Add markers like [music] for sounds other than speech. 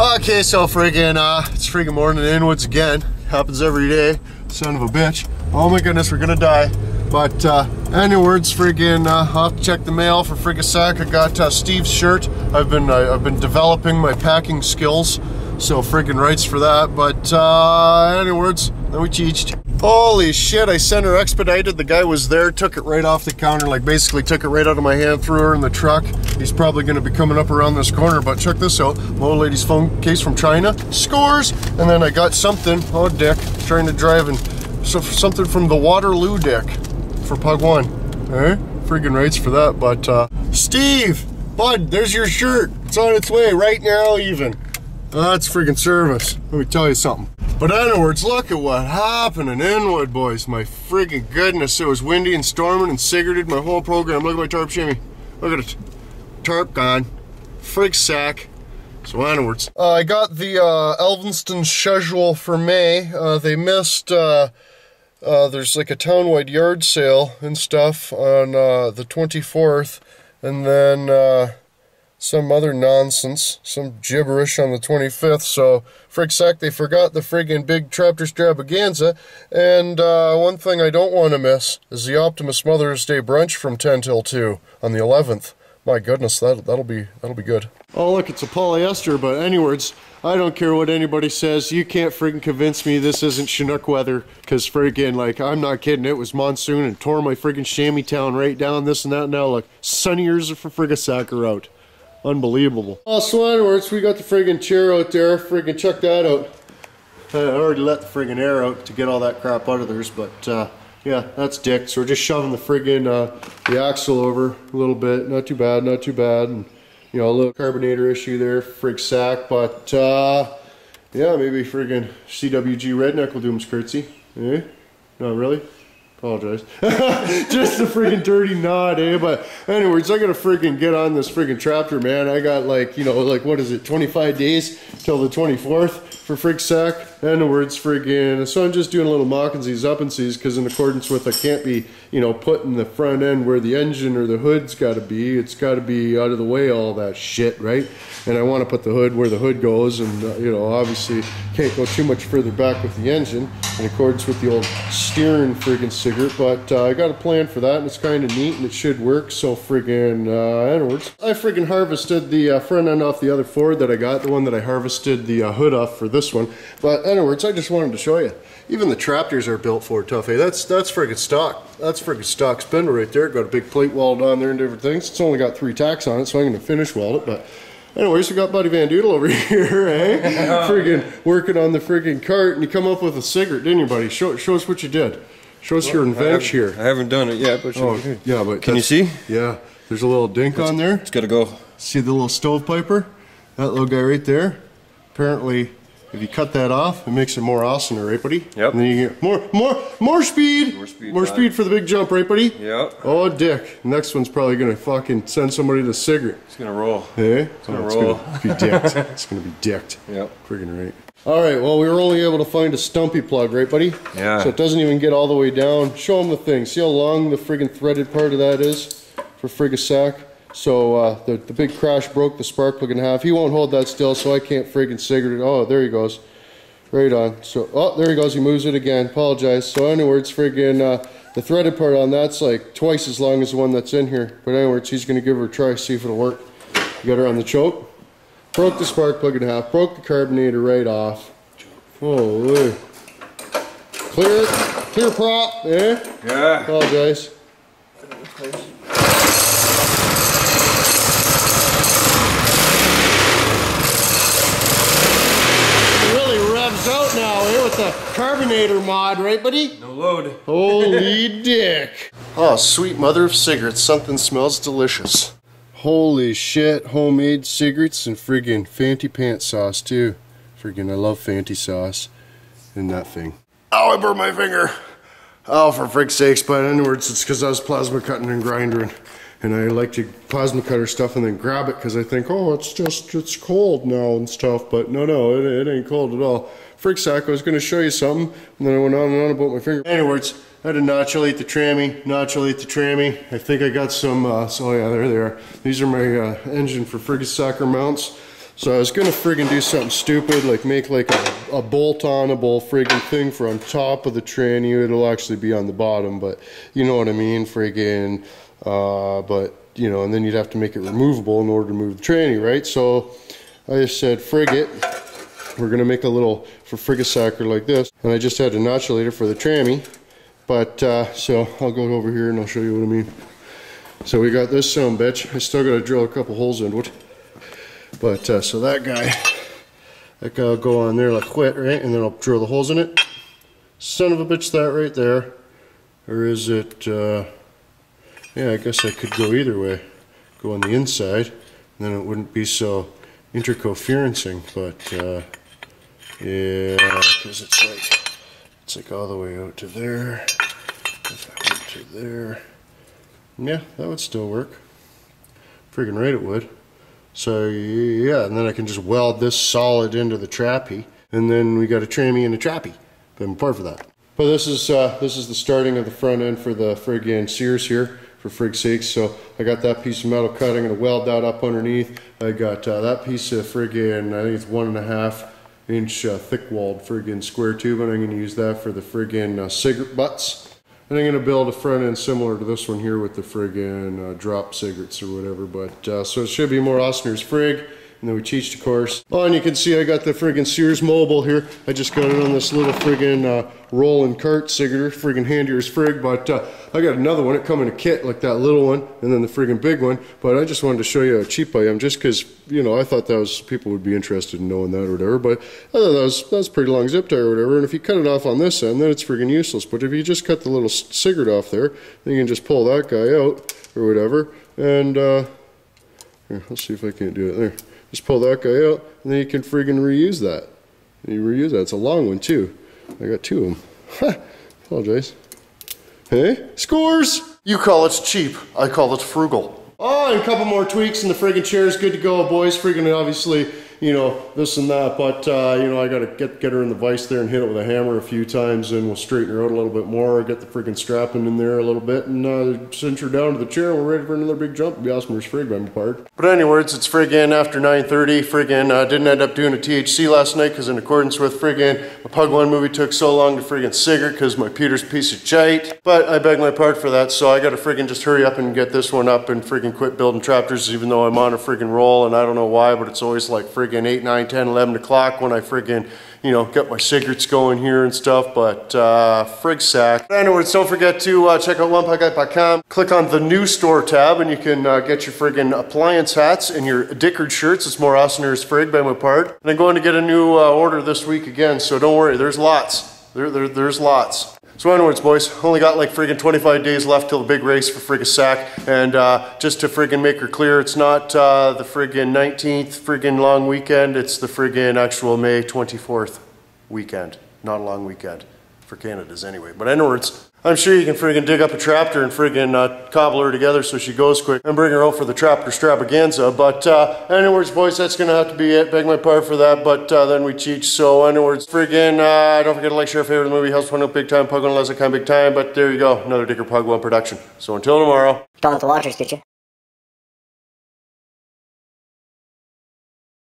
Okay, so friggin', uh, it's friggin' morning in Inwoods again. Happens every day. Son of a bitch. Oh my goodness, we're gonna die. But uh, anyways, friggin', uh, I'll have to check the mail for friggin' sack. I got uh, Steve's shirt. I've been uh, I've been developing my packing skills, so friggin' rights for that. But uh, anyways, then we cheached. Holy shit, I sent her expedited. The guy was there, took it right off the counter, like basically took it right out of my hand, threw her in the truck. He's probably gonna be coming up around this corner, but check this out. My old lady's phone case from China, scores! And then I got something, oh dick, trying to drive and so something from the Waterloo deck for Pug One. Eh? Friggin' rights for that, but uh, Steve, bud, there's your shirt. It's on its way right now even. That's friggin' service. Let me tell you something. But anyways, look at what happened in Inwood, boys. My friggin' goodness. It was windy and storming and cigaretted my whole program. Look at my tarp shimmy. Look at it. Tarp gone. Frig sack. So anyways. Uh, I got the uh, Alvinston schedule for May. Uh, they missed... Uh, uh, there's like a townwide yard sale and stuff on uh, the 24th. And then... Some other nonsense, some gibberish on the 25th. So, frig sack, they forgot the friggin' big tractor extravaganza. And uh, one thing I don't want to miss is the Optimus Mother's Day brunch from 10 till 2 on the 11th. My goodness, that, that'll be that'll be good. Oh look, it's a polyester, but anyways, I don't care what anybody says. You can't friggin' convince me this isn't Chinook weather, because friggin' like, I'm not kidding, it was monsoon and tore my friggin' chamois town right down, this and that. Now look, sunny years for friggin' Sacker out. Unbelievable. Oh, Swanworks, we got the friggin' chair out there. Friggin' check that out. I already let the friggin' air out to get all that crap out of theirs, but uh, yeah, that's dick. So we're just shoving the friggin' uh, the axle over a little bit. Not too bad, not too bad. And, you know, a little carbonator issue there, frig sack, but uh, yeah, maybe friggin' CWG Redneck will do him curtsy. Eh? Not really? Apologize. [laughs] Just a freaking dirty nod, eh? But anyways, I gotta freaking get on this freaking tractor, man. I got like, you know, like what is it, 25 days till the 24th for frig sack. Anyways, friggin', so I'm just doing a little mock-and-sees, up-and-sees, because in accordance with I can't be, you know, putting the front end where the engine or the hood's gotta be. It's gotta be out of the way, all that shit, right? And I wanna put the hood where the hood goes, and, uh, you know, obviously can't go too much further back with the engine in accordance with the old steering friggin' cigarette, but uh, I got a plan for that and it's kind of neat and it should work, so friggin' uh, anyways. I friggin' harvested the uh, front end off the other Ford that I got, the one that I harvested the uh, hood off for this one, but anyways, I just wanted to show you. Even the Traptors are built for tough, hey? That's, that's friggin' stock. That's friggin' stock spindle right there. Got a big plate weld on there and different things. It's only got three tacks on it, so I'm gonna finish weld it, but Anyways, we got Buddy Van Doodle over [laughs] here, eh? [laughs] friggin' working on the friggin' cart, and you come up with a cigarette, didn't you, buddy? Show, show us what you did. Show us well, your invention here. I haven't done it yet, but oh, yeah, but can you see? Yeah, there's a little dink it's, on there. It's got to go. See the little stovepiper? That little guy right there. Apparently, if you cut that off, it makes it more awesome, right, buddy? Yep. And then you get more, more, more speed. More speed. More speed for the big jump, right, buddy? Yep. Oh, dick. Next one's probably gonna fucking send somebody to cigarette. It's gonna roll. Eh? Hey? Oh, it's gonna oh, roll. [laughs] It's gonna be dicked. it's gonna be dicked. Yep. Friggin' right. All right, well, we were only able to find a stumpy plug, right, buddy? Yeah. So it doesn't even get all the way down. Show them the thing. See how long the friggin' threaded part of that is for friggin' sack? So uh, the, the big crash broke the spark plug in half. He won't hold that still, so I can't friggin' cigarette it. Oh, there he goes. Right on. So, oh, there he goes. He moves it again. Apologize. So, anyways, friggin' uh, the threaded part on that's like twice as long as the one that's in here. But anyways, he's going to give her a try, see if it'll work. Got her on the choke. Broke the spark plug in half. Broke the carbonator right off. Holy. Clear, clear prop, eh? Yeah. Apologize. Eh, the carbonator mod, right, buddy? No load. Holy [laughs] dick. Oh, sweet mother of cigarettes. Something smells delicious. Holy shit, homemade cigarettes and friggin' Fanty Pants sauce, too. Friggin' I love Fanty sauce. And that thing. Oh, I burned my finger. Oh, for frick's sakes, but in words, it's because I was plasma cutting and grinding. And I like to plasma cutter stuff and then grab it because I think, oh, it's just, it's cold now and stuff. But no, no, it, it ain't cold at all frig sack, I was going to show you something, and then I went on and on about my finger. Anyways, I had to notulate the trammy, notulate the trammy. I think I got some, uh, so yeah, there they are. These are my uh, engine for frig sacker mounts. So I was gonna friggin' do something stupid, like make like a, bolt on a bolt-onable friggin' thing for on top of the tranny. It'll actually be on the bottom, but you know what I mean, friggin'. Uh, but you know, and then you'd have to make it removable in order to move the tranny, right? So I just said, frig it. We're gonna make a little for Frigisacker like this, and I just had a notchulator for the trammy. But uh, so I'll go over here and I'll show you what I mean. So we got this some bitch. I still got to drill a couple holes into it. But uh, so that guy, that guy will go on there like quit, right? And then I'll drill the holes in it. Son of a bitch, that right there. Or is it, uh, yeah, I guess I could go either way. Go on the inside, then it wouldn't be so interferencing. But uh, yeah, because it's like, it's like all the way out to there. If I went to there, yeah, that would still work. Freaking right it would. So yeah, and then I can just weld this solid into the trappy, and then we got a trammy and a trappy. Been part for that. But this is uh, this is the starting of the front end for the friggin' Sears here for frig's sakes. So I got that piece of metal cut. I'm gonna weld that up underneath. I got uh, that piece of friggin' I think it's one and a half inch uh, thick walled friggin' square tube, and I'm gonna use that for the friggin' uh, cigarette butts. And I'm going to build a front end similar to this one here with the friggin' uh, drop cigarettes or whatever. But uh, so it should be more Osner's frig. And then we teach the course. Oh, and you can see I got the friggin' Sears Mobile here. I just got it on this little friggin' uh, rolling cart cigarette, friggin' handier as frig. But uh, I got another one. It come in a kit like that little one and then the friggin' big one. But I just wanted to show you how cheap I am just because, you know, I thought that was, people would be interested in knowing that or whatever. But I thought that was, that was pretty long zip tie or whatever. And if you cut it off on this end, then it's friggin' useless. But if you just cut the little cigarette off there, then you can just pull that guy out or whatever. And, uh, here, let's see if I can't do it there. Just pull that guy out, and then you can friggin' reuse that. And you reuse that. It's a long one, too. I got two of them. Apologize. [laughs] Hey? Scores! You call it cheap. I call it frugal. Oh, and a couple more tweaks, and the friggin' chair is good to go, boys. Friggin' obviously you know, this and that. But, uh, you know, I got to get, get her in the vise there and hit it with a hammer a few times and we'll straighten her out a little bit more. Get the freaking strapping in there a little bit and uh, cinch her down to the chair we're ready for another big jump. It'll be awesome. My part. But anyways, it's friggin' after 9.30. Friggin' uh, didn't end up doing a THC last night because in accordance with friggin' a Pug 1 movie took so long to friggin' cigar because my Peter's piece of shite. But I beg my part for that. So I got to friggin' just hurry up and get this one up and friggin' quit building traptors even though I'm on a friggin' roll and I don't know why, but it's always like friggin' 8, 9, 10, 11 o'clock when I friggin', you know, got my cigarettes going here and stuff, but uh, frig sack. Anyways, don't forget to uh, check out onepugguy.com. Click on the new store tab and you can uh, get your friggin' appliance hats and your Dickard shirts. It's more awesome as frig by my part. And I'm going to get a new uh, order this week again, so don't worry, there's lots. There, there, there's lots. So anyways, boys, only got like friggin' 25 days left till the big race for friggin' sack. And uh, just to friggin' make her clear, it's not uh, the friggin' 19th friggin' long weekend. It's the friggin' actual May 24th weekend. Not a long weekend for Canada's anyway. But anyways, I'm sure you can friggin' dig up a traptor and friggin' uh, cobble her together so she goes quick and bring her out for the traptor stravaganza. But uh, anyways, boys, that's gonna have to be it. Beg my pardon for that, but uh, then we teach. So anyways, friggin' uh, don't forget to like, share, favorite the movie, helps one up big time, pug unless I come big time. But there you go, another Dicker Pug One production. So until tomorrow. Don't let the watchers get you.